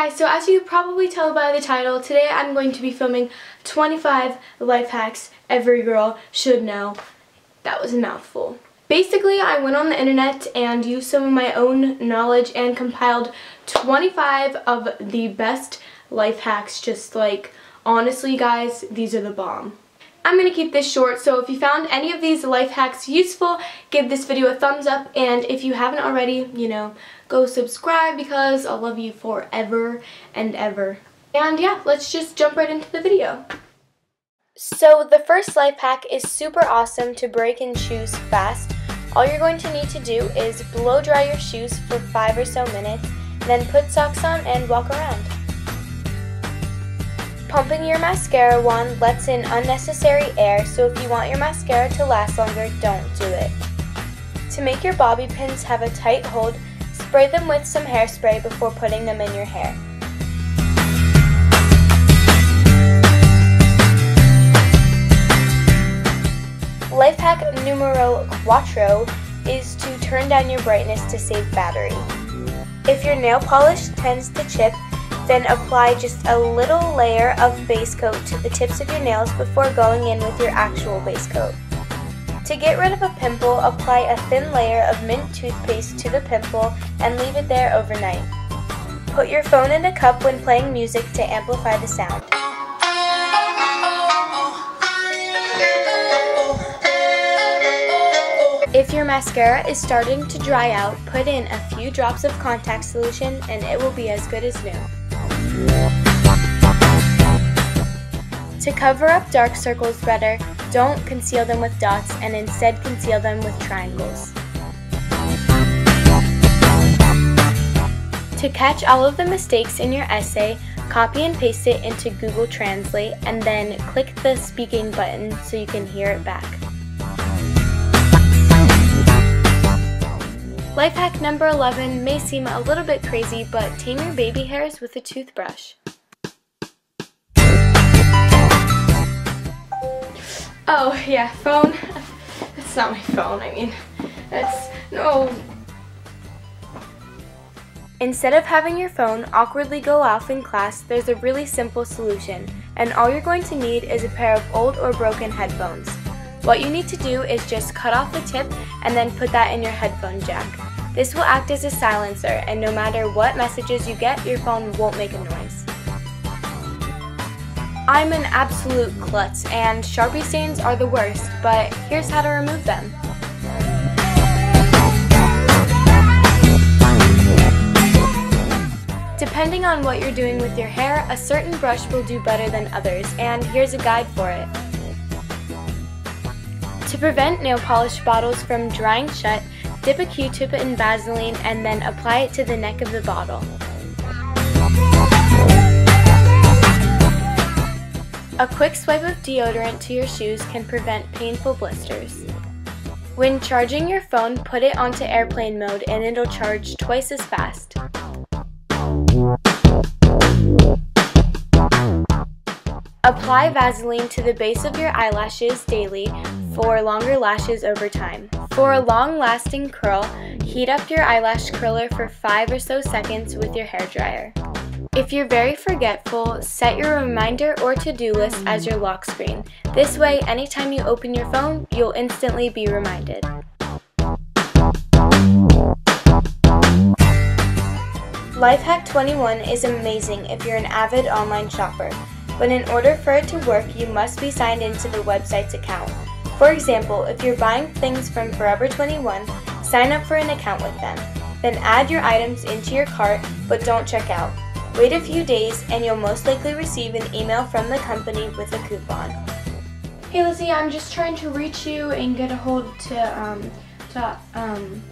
guys, so as you probably tell by the title, today I'm going to be filming 25 life hacks every girl should know. That was a mouthful. Basically, I went on the internet and used some of my own knowledge and compiled 25 of the best life hacks. Just like, honestly guys, these are the bomb. I'm going to keep this short, so if you found any of these life hacks useful, give this video a thumbs up, and if you haven't already, you know, go subscribe because I'll love you forever and ever. And yeah, let's just jump right into the video. So the first life hack is super awesome to break in shoes fast. All you're going to need to do is blow dry your shoes for 5 or so minutes, then put socks on and walk around. Pumping your mascara wand lets in unnecessary air, so if you want your mascara to last longer, don't do it. To make your bobby pins have a tight hold, spray them with some hairspray before putting them in your hair. Life hack numero cuatro is to turn down your brightness to save battery. If your nail polish tends to chip, then apply just a little layer of base coat to the tips of your nails before going in with your actual base coat. To get rid of a pimple, apply a thin layer of mint toothpaste to the pimple and leave it there overnight. Put your phone in a cup when playing music to amplify the sound. If your mascara is starting to dry out, put in a few drops of contact solution and it will be as good as new. To cover up dark circles better, don't conceal them with dots and instead conceal them with triangles. To catch all of the mistakes in your essay, copy and paste it into Google Translate and then click the speaking button so you can hear it back. Life hack number 11 may seem a little bit crazy, but tame your baby hairs with a toothbrush. Oh, yeah, phone. That's not my phone, I mean, that's, no. Instead of having your phone awkwardly go off in class, there's a really simple solution, and all you're going to need is a pair of old or broken headphones. What you need to do is just cut off the tip and then put that in your headphone jack. This will act as a silencer and no matter what messages you get, your phone won't make a noise. I'm an absolute klutz and Sharpie stains are the worst, but here's how to remove them. Depending on what you're doing with your hair, a certain brush will do better than others, and here's a guide for it. To prevent nail polish bottles from drying shut, dip a Q-tip in Vaseline and then apply it to the neck of the bottle. A quick swipe of deodorant to your shoes can prevent painful blisters. When charging your phone, put it onto airplane mode and it'll charge twice as fast. Apply Vaseline to the base of your eyelashes daily for longer lashes over time. For a long-lasting curl, heat up your eyelash curler for 5 or so seconds with your hair dryer. If you're very forgetful, set your reminder or to-do list as your lock screen. This way, anytime you open your phone, you'll instantly be reminded. Lifehack 21 is amazing if you're an avid online shopper but in order for it to work, you must be signed into the website's account. For example, if you're buying things from Forever 21, sign up for an account with them. Then add your items into your cart, but don't check out. Wait a few days and you'll most likely receive an email from the company with a coupon. Hey Lizzie, I'm just trying to reach you and get a hold to, um, to, um...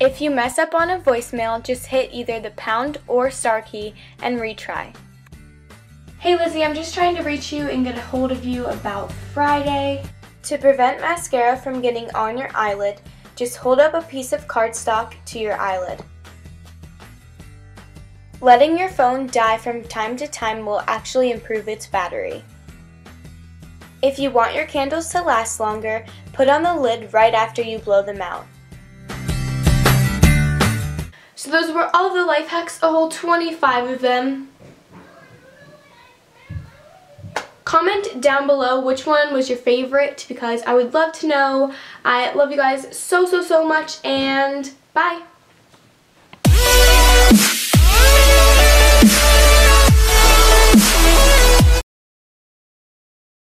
If you mess up on a voicemail, just hit either the pound or star key and retry. Hey Lizzie, I'm just trying to reach you and get a hold of you about Friday. To prevent mascara from getting on your eyelid, just hold up a piece of cardstock to your eyelid. Letting your phone die from time to time will actually improve its battery. If you want your candles to last longer, put on the lid right after you blow them out. So those were all the life hacks, a whole 25 of them. Comment down below which one was your favorite because I would love to know. I love you guys so, so, so much and bye.